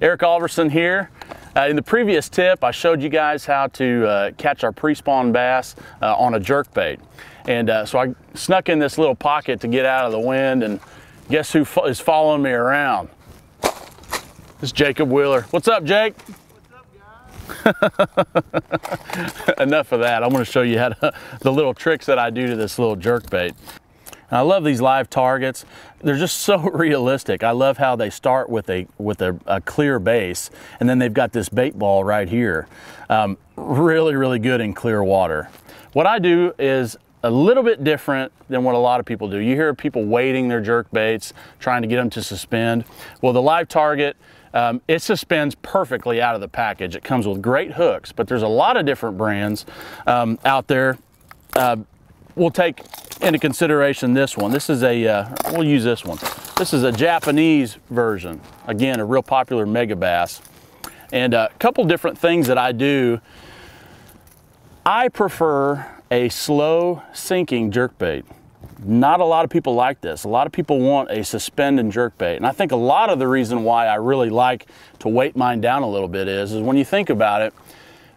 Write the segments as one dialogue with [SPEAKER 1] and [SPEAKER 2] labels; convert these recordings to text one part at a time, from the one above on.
[SPEAKER 1] Eric Oliverson here. Uh, in the previous tip, I showed you guys how to uh, catch our pre-spawn bass uh, on a jerk bait. And uh, so I snuck in this little pocket to get out of the wind and guess who fo is following me around? It's Jacob Wheeler. What's up, Jake? Enough of that. I'm going to show you how to, the little tricks that I do to this little jerk bait. I love these live targets. They're just so realistic. I love how they start with a with a, a clear base, and then they've got this bait ball right here. Um, really, really good in clear water. What I do is a little bit different than what a lot of people do. You hear people weighting their jerk baits, trying to get them to suspend. Well, the live target, um, it suspends perfectly out of the package. It comes with great hooks, but there's a lot of different brands um, out there. Uh, we'll take into consideration this one. This is a, uh, we'll use this one. This is a Japanese version. Again, a real popular Megabass. And a couple different things that I do. I prefer a slow sinking jerkbait. Not a lot of people like this. A lot of people want a suspend and jerkbait. And I think a lot of the reason why I really like to weight mine down a little bit is, is when you think about it,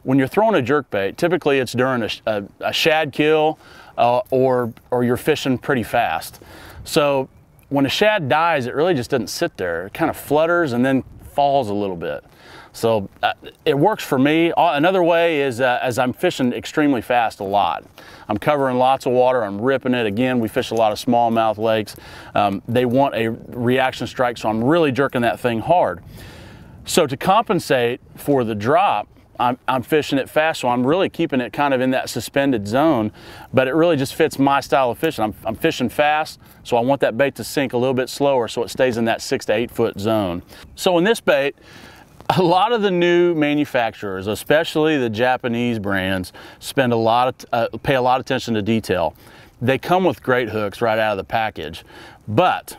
[SPEAKER 1] when you're throwing a jerkbait, typically it's during a, a, a shad kill uh, or, or you're fishing pretty fast. So when a shad dies, it really just doesn't sit there. It kind of flutters and then falls a little bit. So uh, it works for me. Another way is uh, as I'm fishing extremely fast a lot. I'm covering lots of water, I'm ripping it. Again, we fish a lot of smallmouth lakes. Um, they want a reaction strike, so I'm really jerking that thing hard. So to compensate for the drop, I'm, I'm, fishing it fast, so I'm really keeping it kind of in that suspended zone, but it really just fits my style of fishing. I'm, I'm, fishing fast, so I want that bait to sink a little bit slower so it stays in that six to eight foot zone. So in this bait, a lot of the new manufacturers, especially the Japanese brands, spend a lot of, uh, pay a lot of attention to detail. They come with great hooks right out of the package, but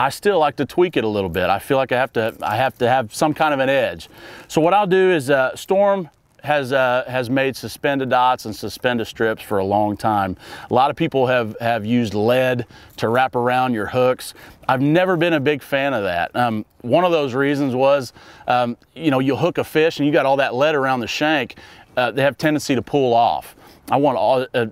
[SPEAKER 1] I still like to tweak it a little bit. I feel like I have to, I have to have some kind of an edge. So what I'll do is uh, Storm has uh, has made suspended dots and suspended strips for a long time. A lot of people have have used lead to wrap around your hooks. I've never been a big fan of that. Um, one of those reasons was, um, you know, you'll hook a fish and you got all that lead around the shank. Uh, they have tendency to pull off. I want all, uh,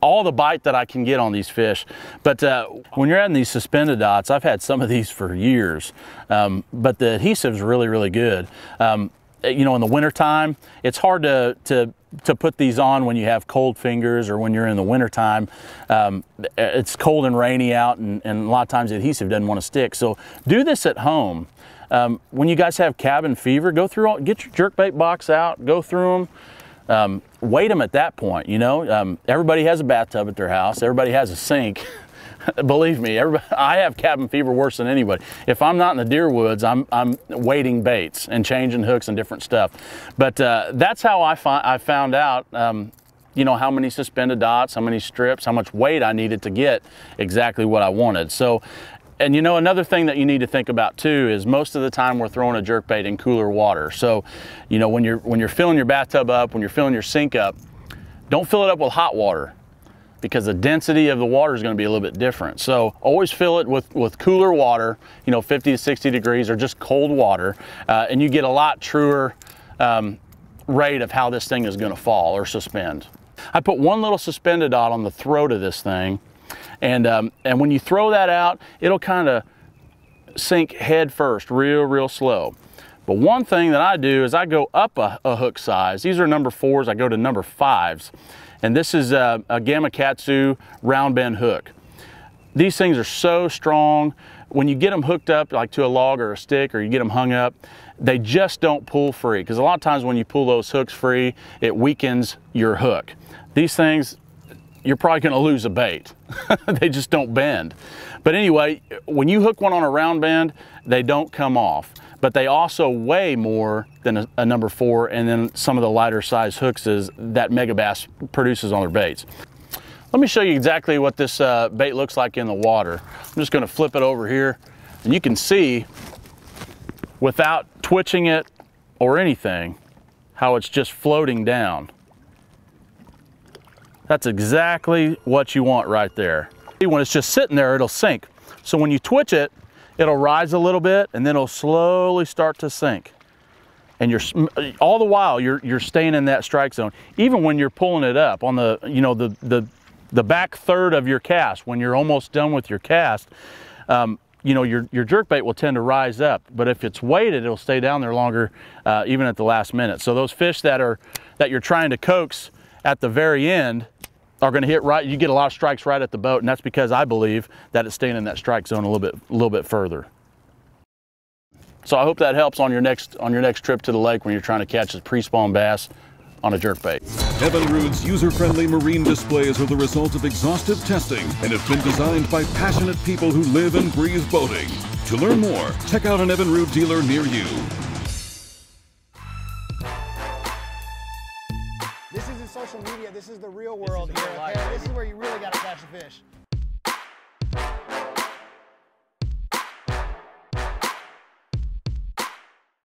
[SPEAKER 1] all the bite that I can get on these fish. But uh, when you're adding these suspended dots, I've had some of these for years, um, but the adhesive's really, really good. Um, you know, in the wintertime, it's hard to, to, to put these on when you have cold fingers or when you're in the wintertime. Um, it's cold and rainy out and, and a lot of times the adhesive doesn't want to stick. So do this at home. Um, when you guys have cabin fever, go through, all, get your jerkbait box out, go through them. Um, weight them at that point, you know. Um, everybody has a bathtub at their house. Everybody has a sink. believe me, I have cabin fever worse than anybody. If I'm not in the deer woods, I'm, I'm weighting baits and changing hooks and different stuff. But uh, that's how I, I found out, um, you know, how many suspended dots, how many strips, how much weight I needed to get exactly what I wanted. So and you know, another thing that you need to think about too is most of the time we're throwing a jerk bait in cooler water. So, you know, when you're, when you're filling your bathtub up, when you're filling your sink up, don't fill it up with hot water because the density of the water is going to be a little bit different. So always fill it with, with cooler water, you know, 50 to 60 degrees or just cold water, uh, and you get a lot truer um, rate of how this thing is going to fall or suspend. I put one little suspended dot on the throat of this thing, and, um, and when you throw that out, it'll kind of sink head first, real, real slow. But one thing that I do is I go up a, a hook size. These are number fours, I go to number fives. And this is a, a Gamakatsu round bend hook. These things are so strong. When you get them hooked up like to a log or a stick or you get them hung up, they just don't pull free. Because a lot of times when you pull those hooks free, it weakens your hook. These things, you're probably gonna lose a bait. they just don't bend. But anyway, when you hook one on a round bend, they don't come off but they also weigh more than a, a, number four and then some of the lighter size hooks is that Megabass produces on their baits. Let me show you exactly what this uh, bait looks like in the water. I'm just gonna flip it over here and you can see without twitching it or anything, how it's just floating down. That's exactly what you want right there. When it's just sitting there, it'll sink. So when you twitch it, it'll rise a little bit and then it'll slowly start to sink. and you're all the while you're you're staying in that strike zone. Even when you're pulling it up on the you know the the the back third of your cast when you're almost done with your cast. Um, you know your your jerk bait will tend to rise up, but if it's weighted, it'll stay down there longer, uh, even at the last minute. So those fish that are that you're trying to coax at the very end are going to hit right. You get a lot of strikes right at the boat, and that's because I believe that it's staying in that strike zone a little bit a little bit further. So I hope that helps on your next on your next trip to the lake when you're trying to catch a pre-spawn bass on a jerkbait.
[SPEAKER 2] Evinrude's user-friendly marine displays are the result of exhaustive testing and have been designed by passionate people who live and breathe boating. To learn more, check out an Evinrude dealer near you.
[SPEAKER 3] Social media. This is the real world here. Okay? This is where you really got to catch a fish.